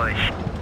durch.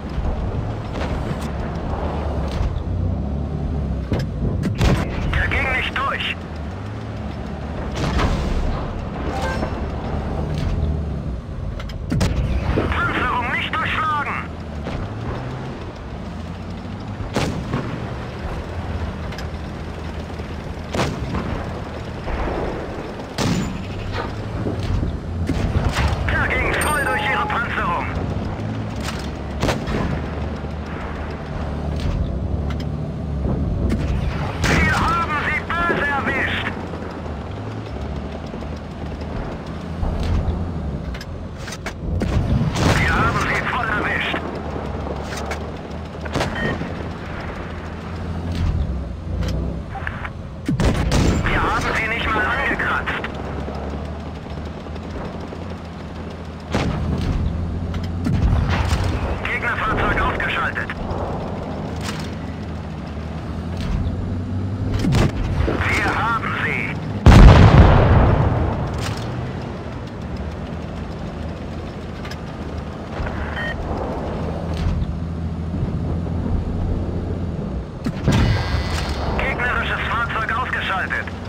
Fahrzeug